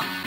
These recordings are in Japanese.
や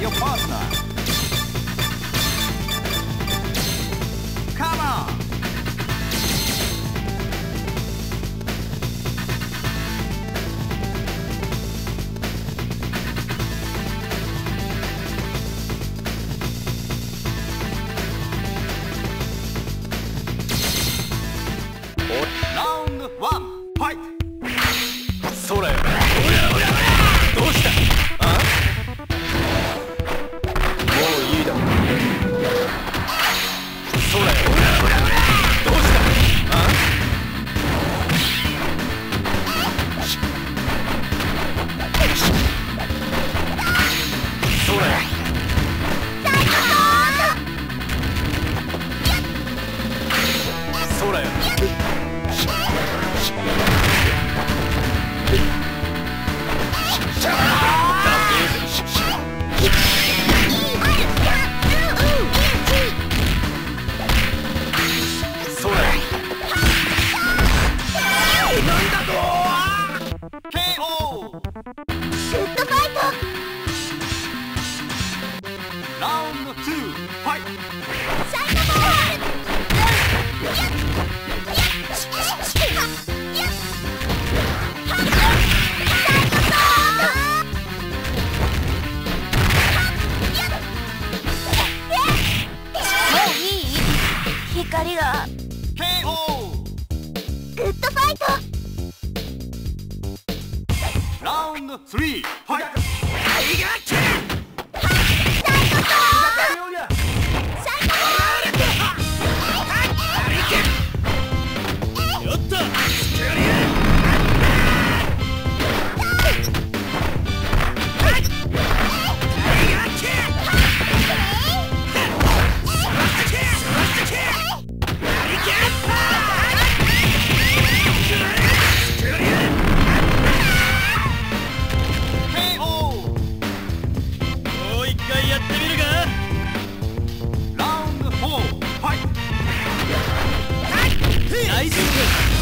your partner. Come on! Round one, fight! それ KO シュットファイトラウンド2ファイト。シャイトボール。が three, fight! 大丈夫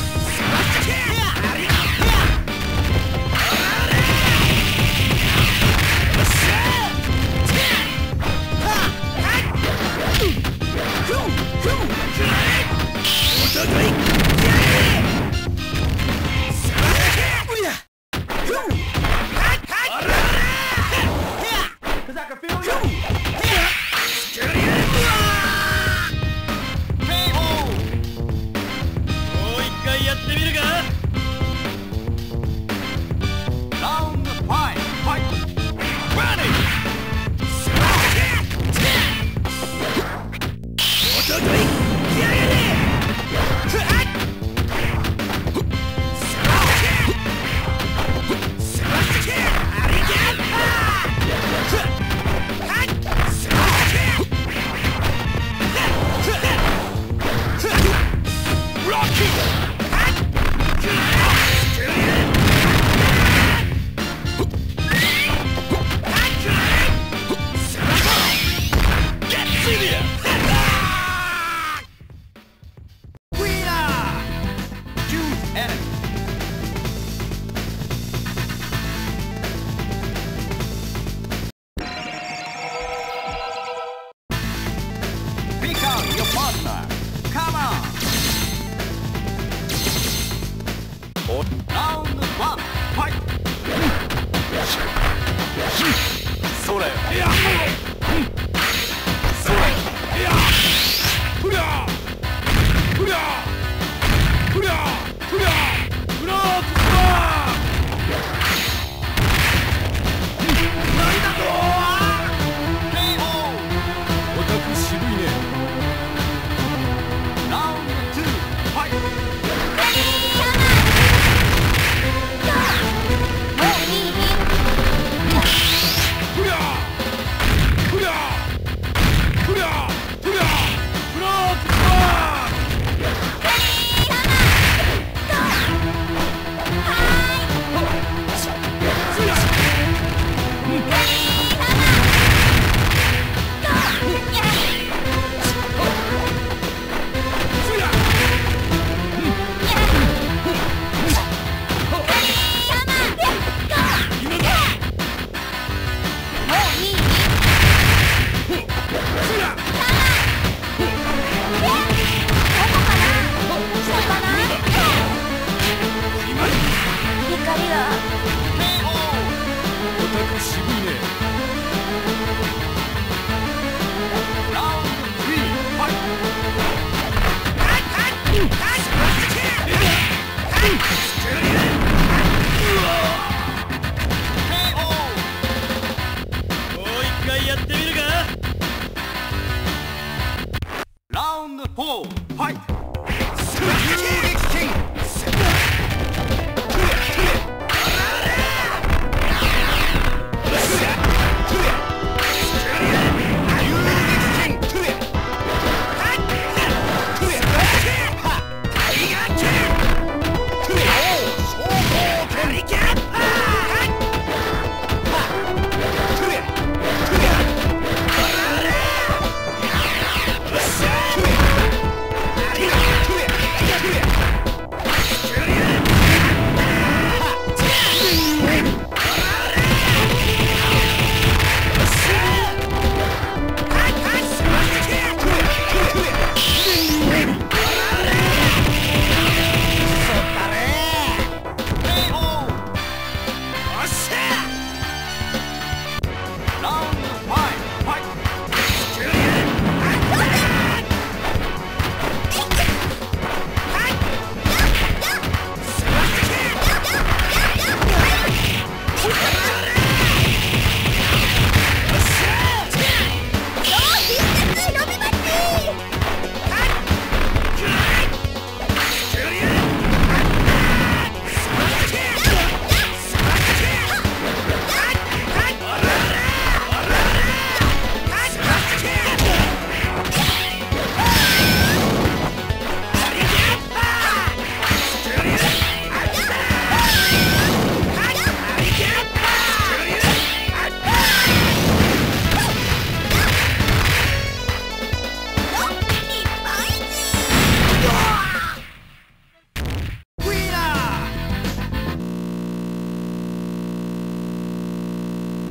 see the Hey! Hold, fight!